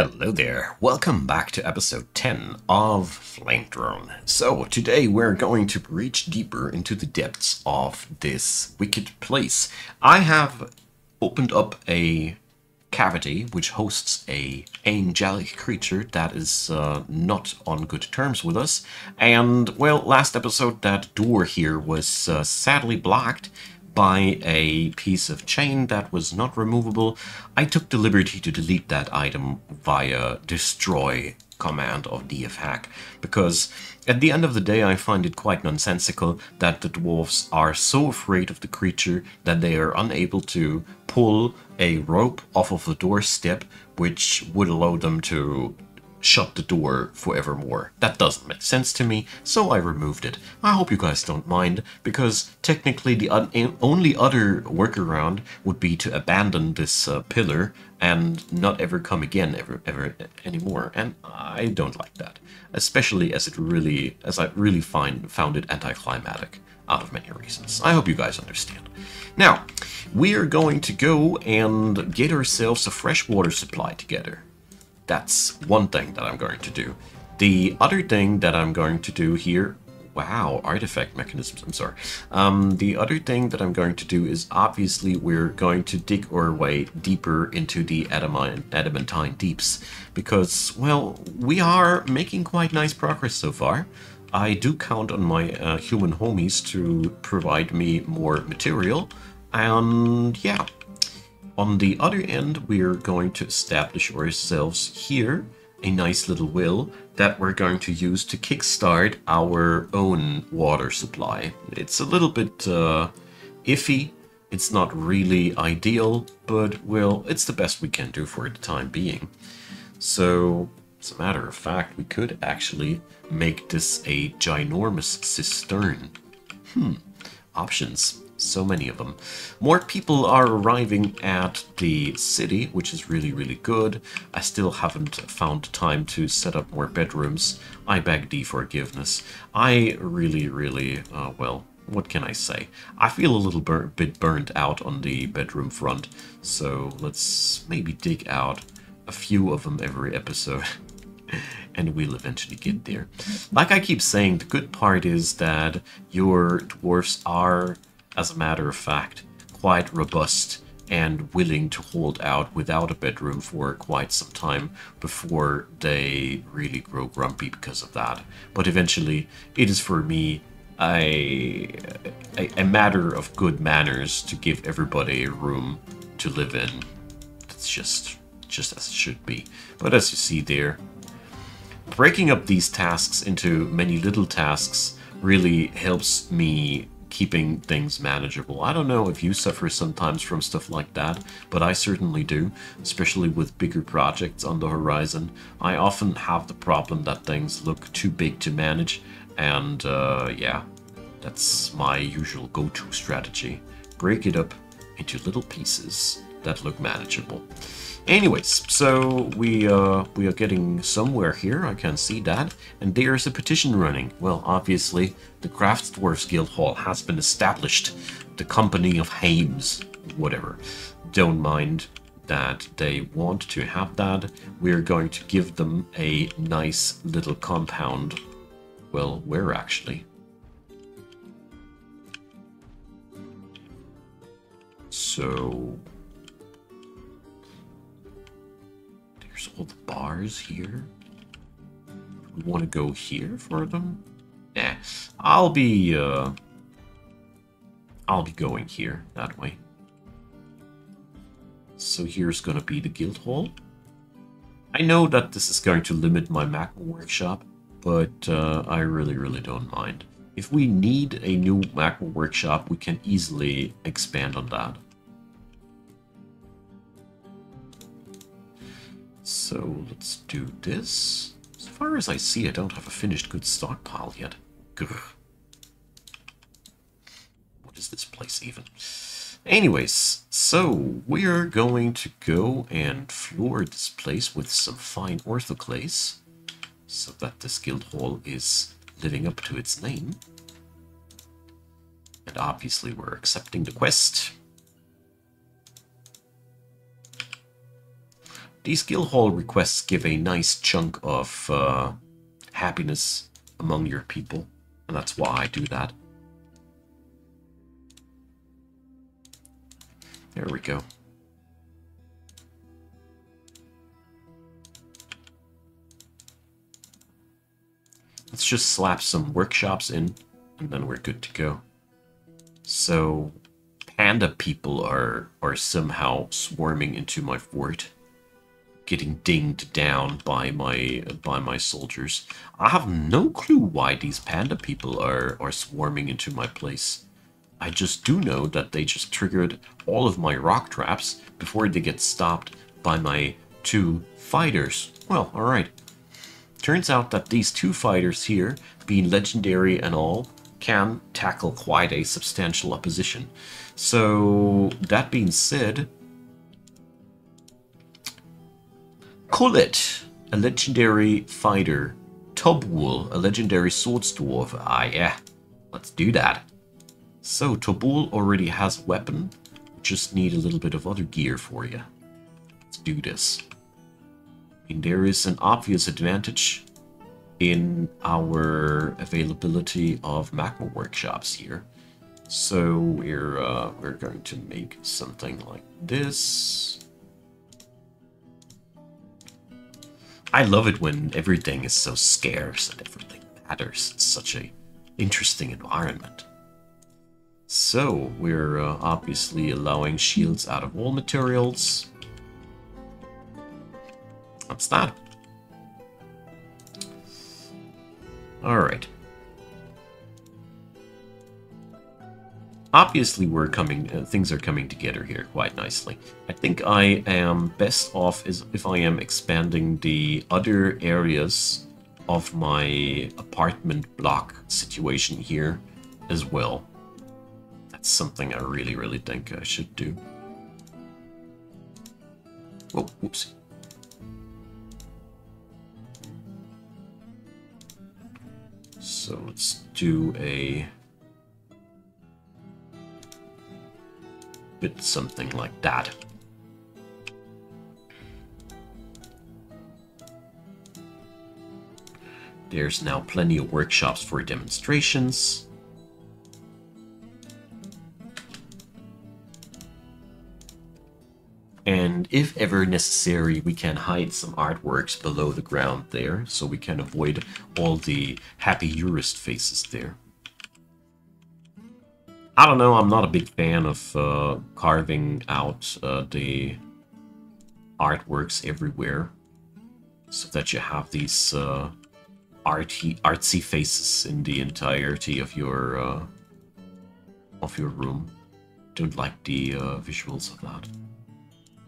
Hello there, welcome back to episode 10 of Flame Drone. So, today we're going to reach deeper into the depths of this wicked place. I have opened up a cavity which hosts a angelic creature that is uh, not on good terms with us. And, well, last episode that door here was uh, sadly blocked by a piece of chain that was not removable, I took the liberty to delete that item via destroy command of dfhack, because at the end of the day I find it quite nonsensical that the dwarves are so afraid of the creature that they are unable to pull a rope off of the doorstep which would allow them to shut the door forevermore. That doesn't make sense to me, so I removed it. I hope you guys don't mind, because technically the only other workaround would be to abandon this uh, pillar and not ever come again ever ever anymore, and I don't like that. Especially as it really as I really find found it anticlimactic out of many reasons. I hope you guys understand. Now, we are going to go and get ourselves a freshwater supply together. That's one thing that I'm going to do. The other thing that I'm going to do here wow, artifact mechanisms, I'm sorry. Um, the other thing that I'm going to do is obviously we're going to dig our way deeper into the adamantine, deeps because, well, we are making quite nice progress so far. I do count on my uh, human homies to provide me more material, and yeah, on the other end, we're going to establish ourselves here a nice little will that we're going to use to kickstart our own water supply. It's a little bit uh, iffy, it's not really ideal, but well, it's the best we can do for the time being. So, as a matter of fact, we could actually make this a ginormous cistern. Hmm, options so many of them. More people are arriving at the city, which is really, really good. I still haven't found time to set up more bedrooms. I beg the forgiveness. I really, really, uh, well, what can I say? I feel a little bur bit burnt out on the bedroom front, so let's maybe dig out a few of them every episode. and we'll eventually get there. Like I keep saying, the good part is that your dwarfs are as a matter of fact, quite robust and willing to hold out without a bedroom for quite some time before they really grow grumpy because of that. But eventually, it is for me a, a, a matter of good manners to give everybody a room to live in. It's just, just as it should be. But as you see there, breaking up these tasks into many little tasks really helps me keeping things manageable. I don't know if you suffer sometimes from stuff like that, but I certainly do, especially with bigger projects on the horizon. I often have the problem that things look too big to manage, and uh, yeah, that's my usual go-to strategy. Break it up into little pieces that look manageable. Anyways, so we uh, we are getting somewhere here, I can see that. And there's a petition running. Well, obviously, the Crafts Dwarfs Guild Hall has been established. The Company of Hames, whatever. Don't mind that they want to have that. We're going to give them a nice little compound. Well, where actually? So There's all the bars here. we want to go here for them? Yeah, I'll be, uh... I'll be going here, that way. So here's gonna be the guild hall. I know that this is going to limit my magma workshop, but uh, I really, really don't mind. If we need a new magma workshop, we can easily expand on that. So let's do this. As far as I see, I don't have a finished good stockpile yet. Grr. What is this place even? Anyways, so we're going to go and floor this place with some fine orthoclase so that this guild hall is living up to its name. And obviously we're accepting the quest. These Guildhall requests give a nice chunk of uh, happiness among your people, and that's why I do that. There we go. Let's just slap some workshops in, and then we're good to go. So, panda people are, are somehow swarming into my fort, getting dinged down by my by my soldiers. I have no clue why these panda people are, are swarming into my place. I just do know that they just triggered all of my rock traps before they get stopped by my two fighters. Well, alright. Turns out that these two fighters here, being legendary and all, can tackle quite a substantial opposition. So, that being said, Kullet, a legendary fighter, Tobul, a legendary swords dwarf. Ah, yeah, let's do that. So, Tobul already has weapon, just need a little bit of other gear for you. Let's do this. I mean, there is an obvious advantage in our availability of magma workshops here. So we're uh, we're going to make something like this. I love it when everything is so scarce and everything matters. It's such a interesting environment. So we're uh, obviously allowing shields out of all materials. That's that. Alright. Obviously, we're coming. Uh, things are coming together here quite nicely. I think I am best off is if I am expanding the other areas of my apartment block situation here as well. That's something I really, really think I should do. Oh, whoopsie. So let's do a bit something like that. There's now plenty of workshops for demonstrations. And if ever necessary, we can hide some artworks below the ground there, so we can avoid all the happy jurist faces there. I don't know, I'm not a big fan of uh, carving out uh, the artworks everywhere, so that you have these uh, arty, artsy faces in the entirety of your uh, of your room. Don't like the uh, visuals of that.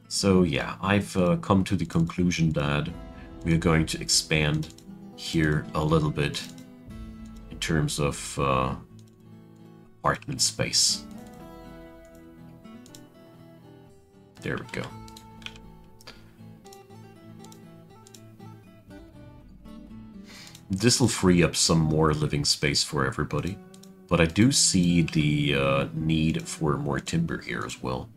So yeah, I've uh, come to the conclusion that we are going to expand here a little bit in terms of uh, apartment space. There we go. This will free up some more living space for everybody, but I do see the uh, need for more timber here as well.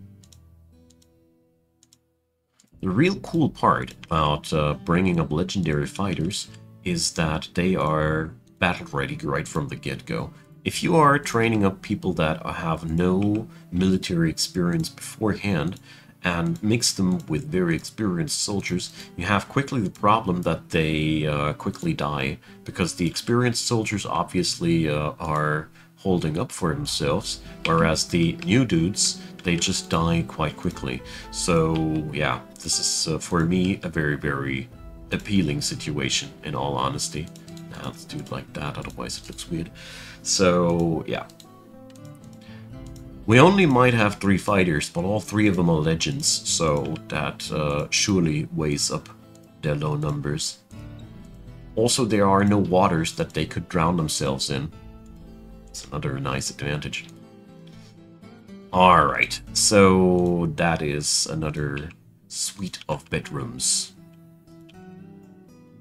The real cool part about uh, bringing up legendary fighters is that they are battle ready right from the get-go. If you are training up people that have no military experience beforehand and mix them with very experienced soldiers, you have quickly the problem that they uh, quickly die because the experienced soldiers obviously uh, are holding up for themselves, whereas the new dudes, they just die quite quickly. So yeah, this is uh, for me a very, very appealing situation in all honesty. Now let's do it like that, otherwise it looks weird. So yeah. We only might have three fighters, but all three of them are legends, so that uh, surely weighs up their low numbers. Also, there are no waters that they could drown themselves in. It's another nice advantage. Alright, so that is another suite of bedrooms.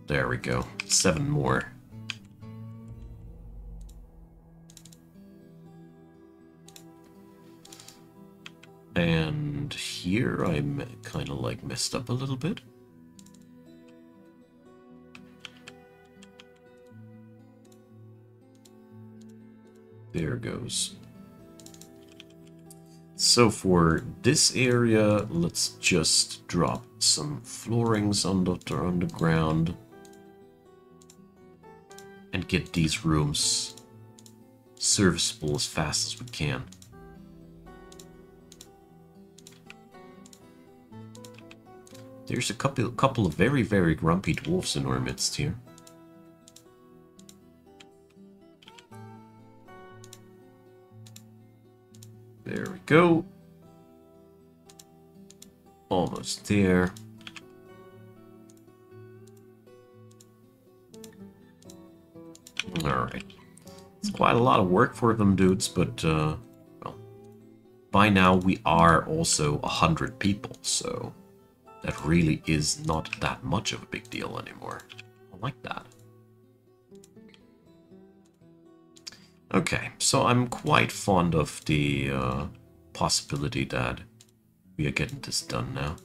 There we go. Seven more. And here I'm kind of like messed up a little bit. There goes. So for this area, let's just drop some floorings on the, on the ground and get these rooms serviceable as fast as we can. There's a couple, couple of very, very grumpy dwarfs in our midst here. There we go. Almost there. Alright. It's quite a lot of work for them dudes, but, uh, well, by now we are also a hundred people, so that really is not that much of a big deal anymore. I like that. Okay, so I'm quite fond of the uh, possibility that we are getting this done now.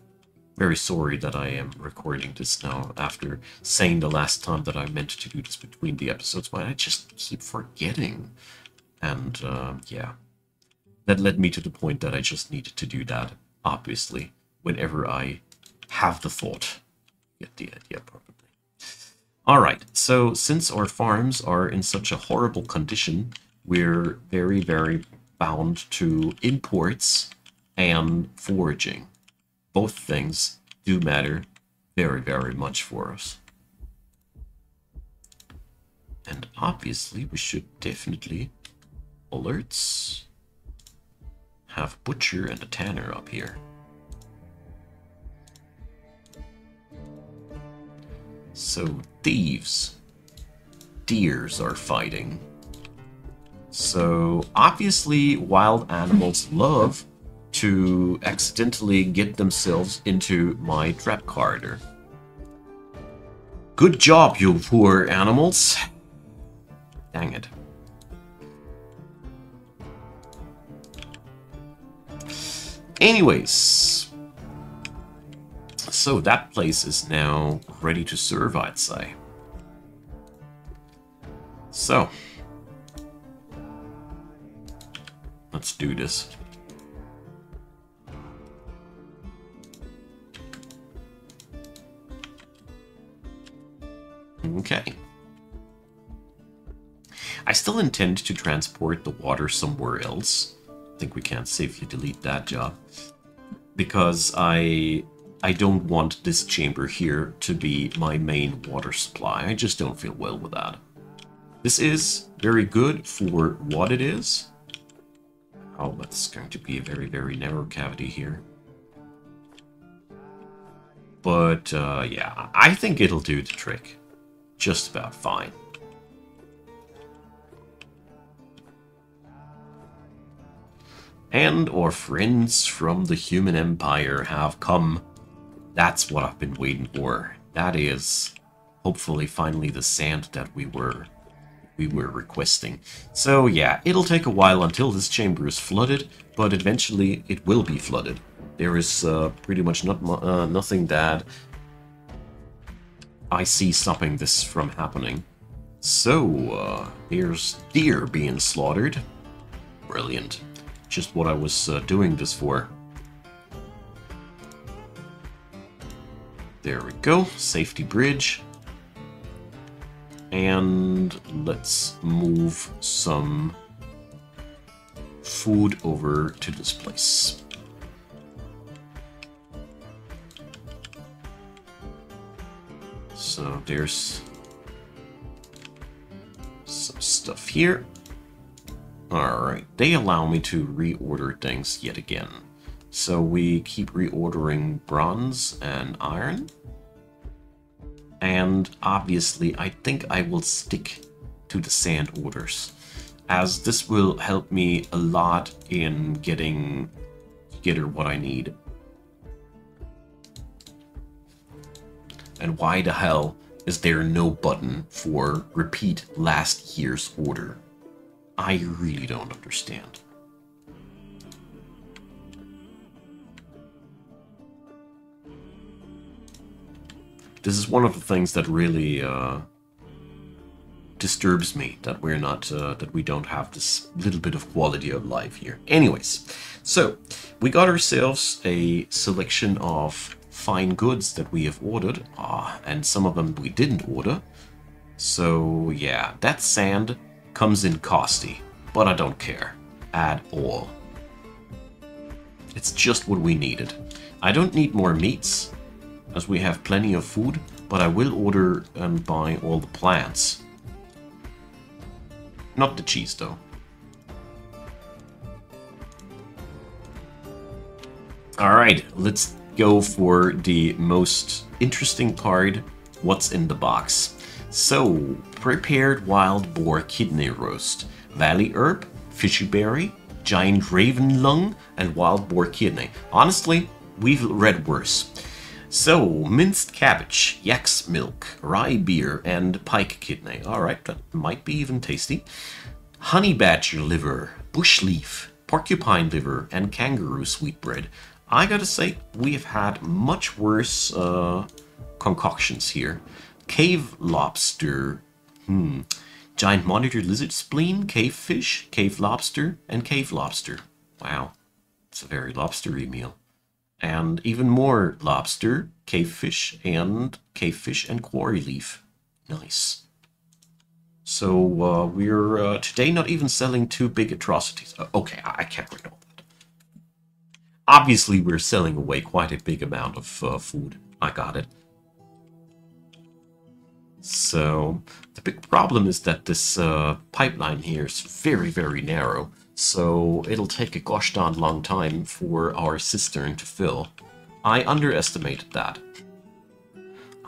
Very sorry that I am recording this now after saying the last time that I meant to do this between the episodes, but I just keep forgetting. And uh, yeah, that led me to the point that I just needed to do that, obviously, whenever I have the thought. Get the idea probably. Alright, so since our farms are in such a horrible condition, we're very, very bound to imports and foraging. Both things do matter very, very much for us. And obviously we should definitely alerts have butcher and a tanner up here. So, thieves. Deers are fighting. So, obviously, wild animals love to accidentally get themselves into my trap corridor. Good job, you poor animals. Dang it. Anyways, so that place is now ready to serve, I'd say. So. Let's do this. Okay. I still intend to transport the water somewhere else. I think we can't safely delete that job. Because I I don't want this chamber here to be my main water supply. I just don't feel well with that. This is very good for what it is. Oh, that's going to be a very, very narrow cavity here. But, uh, yeah, I think it'll do the trick. Just about fine. And our friends from the human empire have come that's what I've been waiting for. That is hopefully finally the sand that we were we were requesting. So yeah, it'll take a while until this chamber is flooded, but eventually it will be flooded. There is uh, pretty much not uh, nothing that I see stopping this from happening. So, uh, here's deer being slaughtered. Brilliant. Just what I was uh, doing this for. There we go, safety bridge. And let's move some food over to this place. So there's some stuff here. Alright, they allow me to reorder things yet again. So we keep reordering bronze and iron. And obviously, I think I will stick to the sand orders, as this will help me a lot in getting together what I need. And why the hell is there no button for repeat last year's order? I really don't understand. This is one of the things that really uh, disturbs me that we're not uh, that we don't have this little bit of quality of life here. Anyways, so we got ourselves a selection of fine goods that we have ordered, ah, and some of them we didn't order. So yeah, that sand comes in costly, but I don't care at all. It's just what we needed. I don't need more meats, as we have plenty of food, but I will order and buy all the plants. Not the cheese, though. Alright, let's go for the most interesting part, what's in the box. So, prepared wild boar kidney roast, valley herb, fishy berry, giant raven lung, and wild boar kidney. Honestly, we've read worse. So, minced cabbage, yak's milk, rye beer, and pike kidney. Alright, that might be even tasty. Honey badger liver, bush leaf, porcupine liver, and kangaroo sweetbread. I gotta say, we've had much worse uh, concoctions here. Cave lobster, hmm, giant monitor lizard spleen, cave fish, cave lobster, and cave lobster. Wow, it's a very lobstery meal. And even more lobster, cave fish, and cave fish and quarry leaf. Nice. So uh, we're uh, today not even selling two big atrocities. Uh, okay, I, I can't read all that. Obviously, we're selling away quite a big amount of uh, food. I got it. So the big problem is that this uh, pipeline here is very, very narrow. So it'll take a gosh darn long time for our cistern to fill. I underestimated that.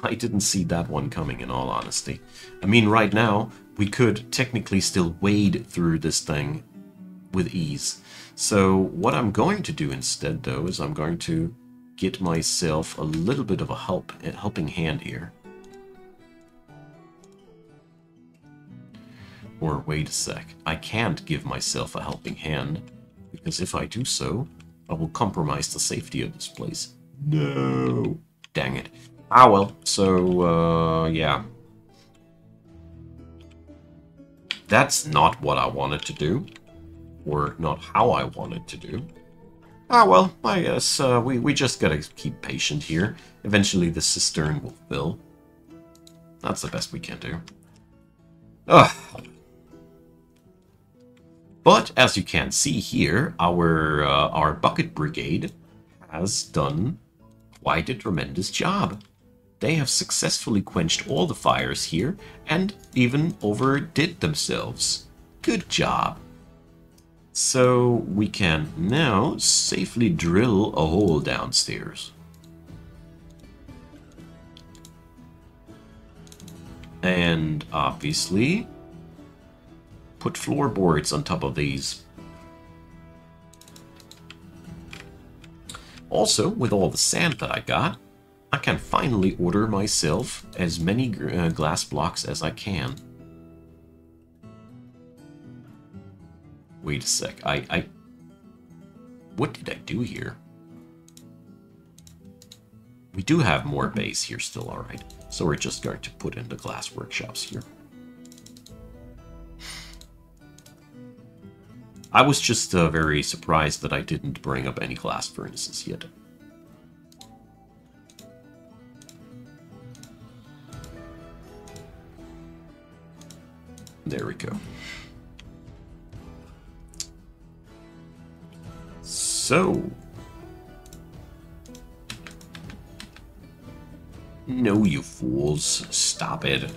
I didn't see that one coming in all honesty. I mean, right now, we could technically still wade through this thing with ease. So what I'm going to do instead, though, is I'm going to get myself a little bit of a help, a helping hand here. Or wait a sec, I can't give myself a helping hand, because if I do so, I will compromise the safety of this place. No! Dang it. Ah well, so, uh, yeah. That's not what I wanted to do. Or not how I wanted to do. Ah, well, I guess uh, we, we just gotta keep patient here. Eventually the cistern will fill. That's the best we can do. Ugh. But as you can see here, our, uh, our bucket brigade has done quite a tremendous job. They have successfully quenched all the fires here and even overdid themselves. Good job. So we can now safely drill a hole downstairs. And obviously put floorboards on top of these. Also, with all the sand that I got, I can finally order myself as many uh, glass blocks as I can. Wait a sec, I, I... What did I do here? We do have more base here still, alright. So we're just going to put in the glass workshops here. I was just uh, very surprised that I didn't bring up any glass furnaces yet. There we go. So... No, you fools. Stop it.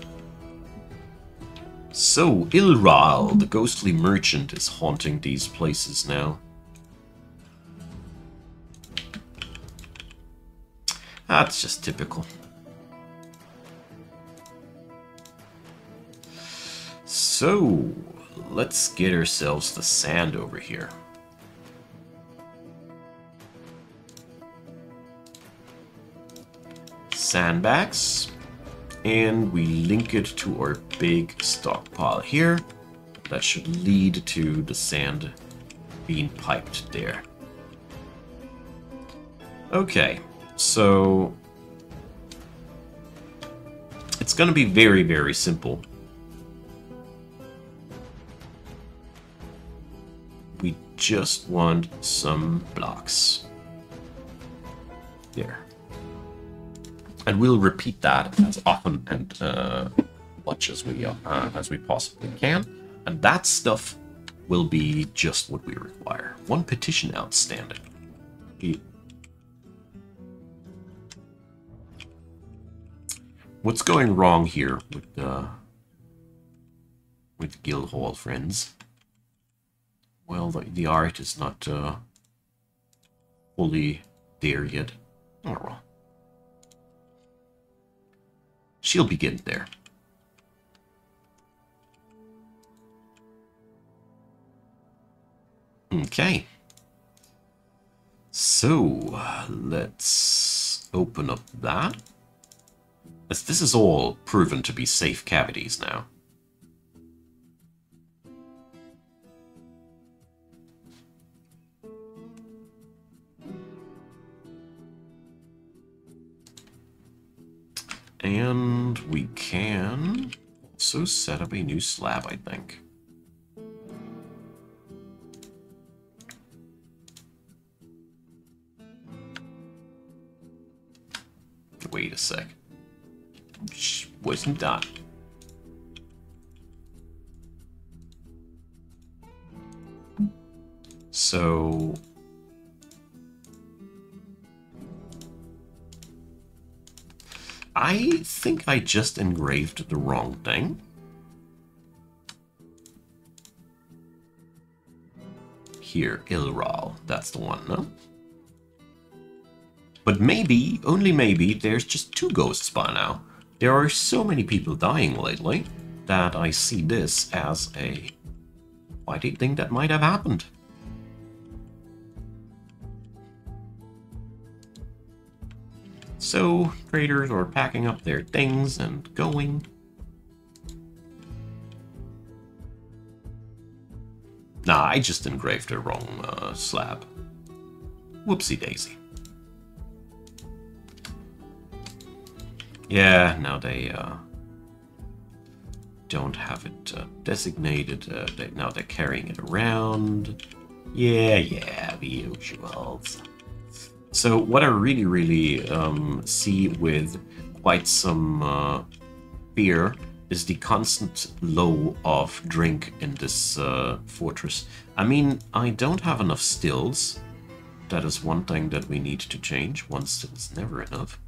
So, Ilral, the ghostly merchant, is haunting these places now. That's just typical. So, let's get ourselves the sand over here. Sandbags and we link it to our big stockpile here. That should lead to the sand being piped there. Okay, so it's going to be very, very simple. We just want some blocks. There. And we'll repeat that as often and uh, much as we uh, as we possibly can. And that stuff will be just what we require. One petition outstanding. What's going wrong here with uh, with Guildhall friends? Well, the, the art is not uh, fully there yet. Oh well. She'll begin there. Okay. So, let's open up that. As this is all proven to be safe cavities now. And we can also set up a new slab, I think. Wait a sec. Wasn't done. So I think I just engraved the wrong thing. Here, Ilral. That's the one, no? But maybe, only maybe, there's just two ghosts by now. There are so many people dying lately that I see this as a a thing that might have happened. So, traders are packing up their things and going. Nah, I just engraved the wrong uh, slab. Whoopsie daisy. Yeah, now they uh, don't have it uh, designated. Uh, they, now they're carrying it around. Yeah, yeah, the usuals. So what I really, really um, see with quite some uh, fear is the constant low of drink in this uh, fortress. I mean, I don't have enough stills. That is one thing that we need to change. One still is never enough.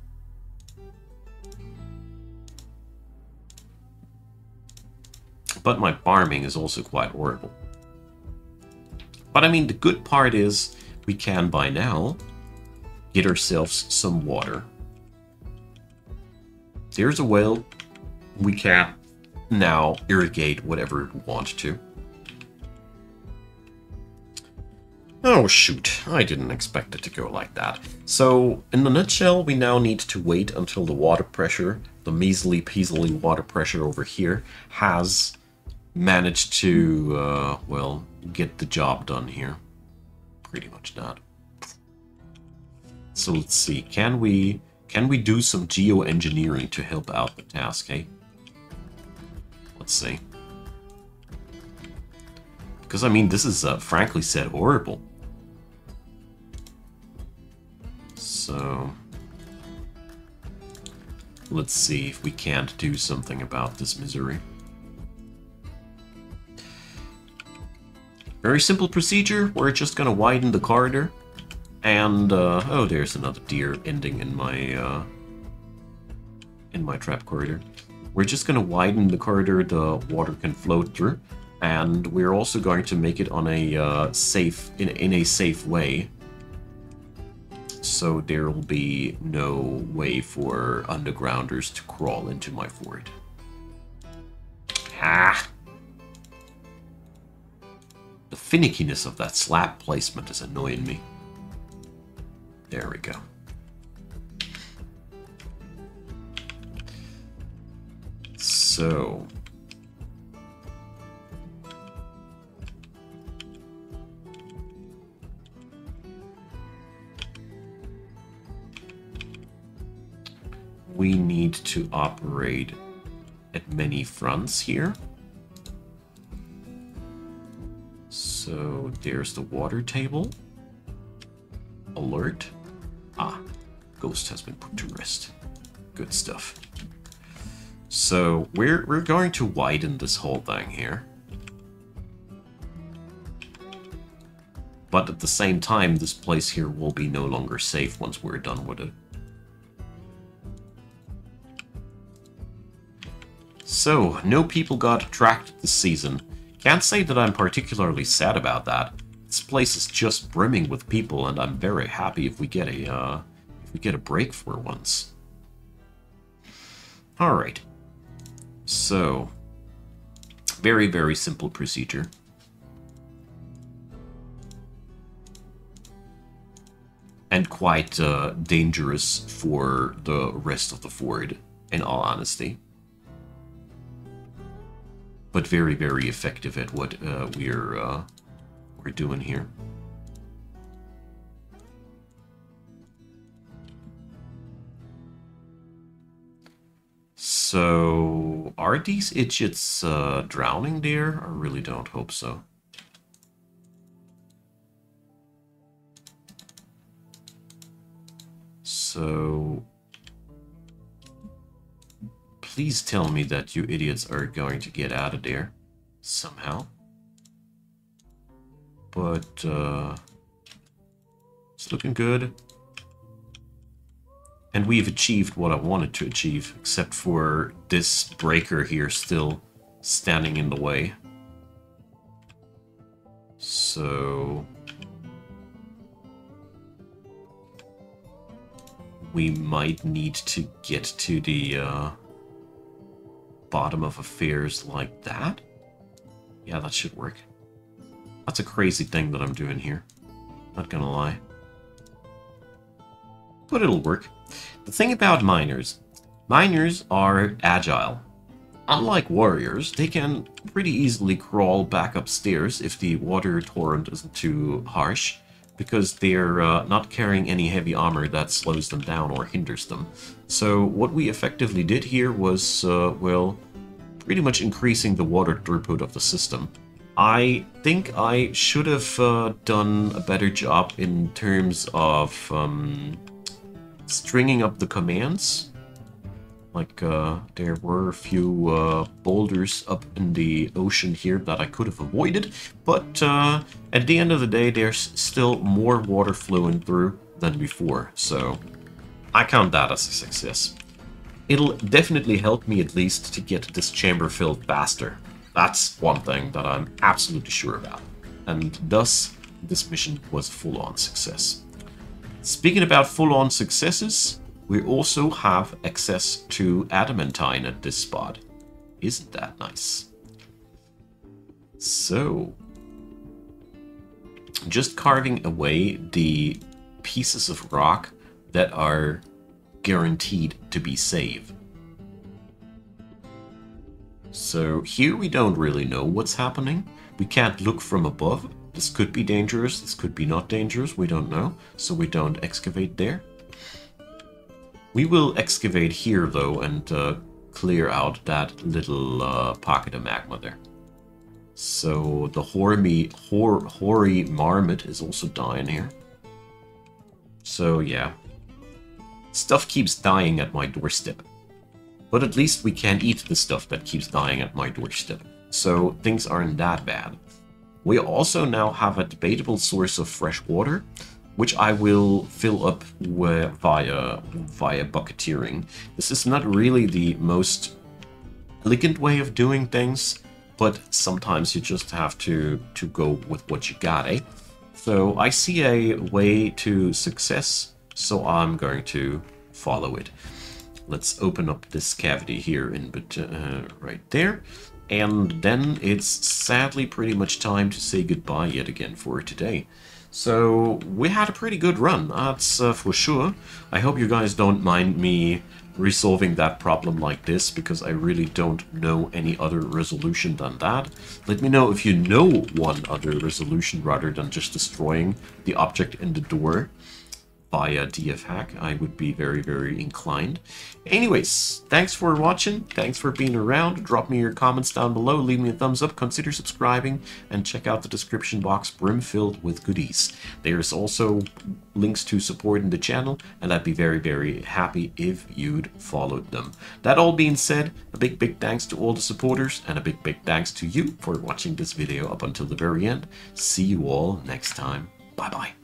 but my farming is also quite horrible. But I mean, the good part is we can by now get ourselves some water. There's a well. We can now irrigate whatever we want to. Oh shoot, I didn't expect it to go like that. So, in a nutshell, we now need to wait until the water pressure, the measly peasily water pressure over here, has managed to, uh, well, get the job done here. Pretty much not. So let's see, can we can we do some geoengineering to help out the task, hey? Let's see. Because, I mean, this is, uh, frankly said, horrible. So... Let's see if we can't do something about this misery. Very simple procedure. We're just going to widen the corridor. And, uh, oh, there's another deer ending in my, uh, in my trap corridor. We're just going to widen the corridor the water can flow through. And we're also going to make it on a, uh, safe, in, in a safe way. So there will be no way for undergrounders to crawl into my fort. Ah! The finickiness of that slab placement is annoying me. There we go. So... We need to operate at many fronts here. So there's the water table. Alert. Ghost has been put to rest. Good stuff. So we're we're going to widen this whole thing here. But at the same time, this place here will be no longer safe once we're done with it. So, no people got tracked this season. Can't say that I'm particularly sad about that. This place is just brimming with people, and I'm very happy if we get a, uh, we get a break for once. Alright. So, very, very simple procedure. And quite uh, dangerous for the rest of the Ford, in all honesty but very, very effective at what uh, we're uh, we're doing here. So, are these idiots uh, drowning there? I really don't hope so. So, Please tell me that you idiots are going to get out of there. Somehow. But, uh... It's looking good. And we've achieved what I wanted to achieve, except for this breaker here still standing in the way. So... We might need to get to the, uh bottom of affairs like that? Yeah, that should work. That's a crazy thing that I'm doing here. Not gonna lie. But it'll work. The thing about miners, miners are agile. Unlike warriors, they can pretty easily crawl back upstairs if the water torrent isn't too harsh, because they're uh, not carrying any heavy armor that slows them down or hinders them. So what we effectively did here was, uh, well, pretty much increasing the water throughput of the system. I think I should have uh, done a better job in terms of um, stringing up the commands. Like, uh, there were a few uh, boulders up in the ocean here that I could have avoided, but uh, at the end of the day, there's still more water flowing through than before, so I count that as a success. It'll definitely help me at least to get this chamber filled faster. That's one thing that I'm absolutely sure about. And thus, this mission was full-on success. Speaking about full-on successes, we also have access to adamantine at this spot. Isn't that nice? So, just carving away the pieces of rock that are guaranteed to be safe. So here we don't really know what's happening. We can't look from above. This could be dangerous, this could be not dangerous, we don't know. So we don't excavate there. We will excavate here though and uh, clear out that little uh, pocket of magma there. So the hoary, hor hoary marmot is also dying here. So yeah, Stuff keeps dying at my doorstep. But at least we can eat the stuff that keeps dying at my doorstep. So things aren't that bad. We also now have a debatable source of fresh water, which I will fill up via, via bucketeering. This is not really the most elegant way of doing things, but sometimes you just have to, to go with what you got, eh? So I see a way to success so I'm going to follow it. Let's open up this cavity here in uh, right there. And then it's sadly pretty much time to say goodbye yet again for today. So we had a pretty good run, that's uh, for sure. I hope you guys don't mind me resolving that problem like this, because I really don't know any other resolution than that. Let me know if you know one other resolution rather than just destroying the object in the door. Via DF Hack, I would be very, very inclined. Anyways, thanks for watching. Thanks for being around. Drop me your comments down below. Leave me a thumbs up. Consider subscribing and check out the description box brim filled with goodies. There's also links to supporting the channel, and I'd be very, very happy if you'd followed them. That all being said, a big, big thanks to all the supporters, and a big, big thanks to you for watching this video up until the very end. See you all next time. Bye-bye.